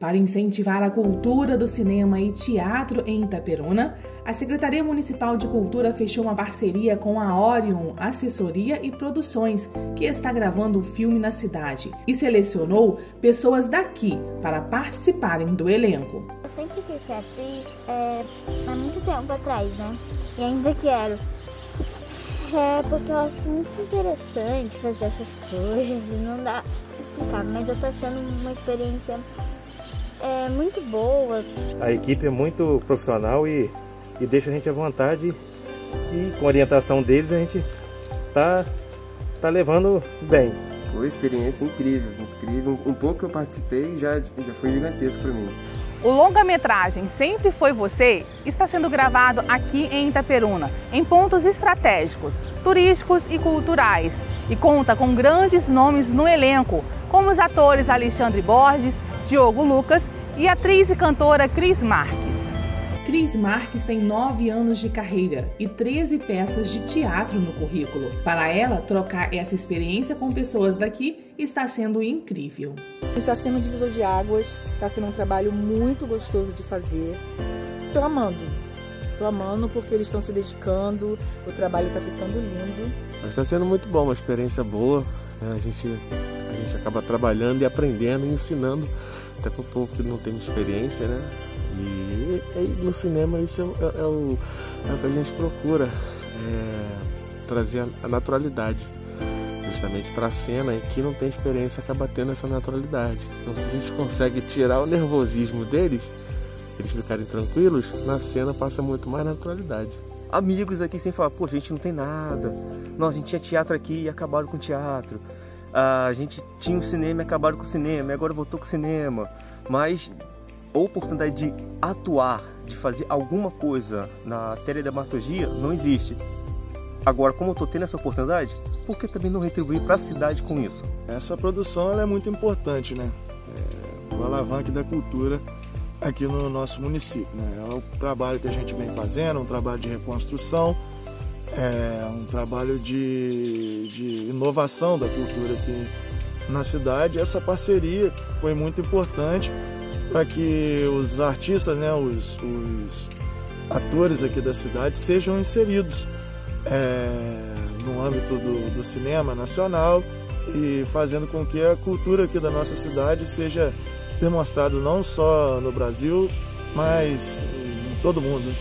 Para incentivar a cultura do cinema e teatro em Itaperuna, a Secretaria Municipal de Cultura fechou uma parceria com a Orion Assessoria e Produções, que está gravando o filme na cidade, e selecionou pessoas daqui para participarem do elenco. Eu sempre quis ser atriz é, há muito tempo atrás, né? E ainda quero. É porque eu acho muito interessante fazer essas coisas e não dá explicar, mas eu tô achando uma experiência é muito boa. A equipe é muito profissional e, e deixa a gente à vontade e com a orientação deles a gente tá, tá levando bem. Foi uma experiência incrível, incrível. Um pouco que eu participei já, já foi gigantesco para mim. O longa-metragem Sempre Foi Você está sendo gravado aqui em Itaperuna, em pontos estratégicos, turísticos e culturais, e conta com grandes nomes no elenco, como os atores Alexandre Borges, Diogo Lucas e a atriz e cantora Cris Marques. Cris Marques tem nove anos de carreira e 13 peças de teatro no currículo. Para ela, trocar essa experiência com pessoas daqui está sendo incrível. Está sendo um divisor de águas, está sendo um trabalho muito gostoso de fazer. Estou amando, estou amando porque eles estão se dedicando, o trabalho está ficando lindo. Está sendo muito bom, uma experiência boa. A gente a gente acaba trabalhando e aprendendo e ensinando até para o povo que não tem experiência, né? E, e no cinema isso é, é, é, o, é o que a gente procura, é, trazer a, naturalidade justamente para a cena e que não tem experiência acaba tendo essa naturalidade. Então se a gente consegue tirar o nervosismo deles, eles ficarem tranquilos, na cena passa muito mais naturalidade. Amigos aqui sem falar, pô, a gente não tem nada. Nossa, a gente tinha teatro aqui e acabaram com o teatro a gente tinha o cinema e acabaram com o cinema, e agora voltou com o cinema. Mas a oportunidade de atuar, de fazer alguma coisa na teledramaturgia não existe. Agora, como eu estou tendo essa oportunidade, por que também não retribuir para a cidade com isso? Essa produção é muito importante, né? É o alavanque da cultura aqui no nosso município. Né? É o trabalho que a gente vem fazendo, um trabalho de reconstrução, é um trabalho de, de inovação da cultura aqui na cidade. Essa parceria foi muito importante para que os artistas, né, os, os, atores aqui da cidade sejam inseridos é, no âmbito do, do cinema nacional e fazendo com que a cultura aqui da nossa cidade seja demonstrada não só no Brasil, mas em todo mundo.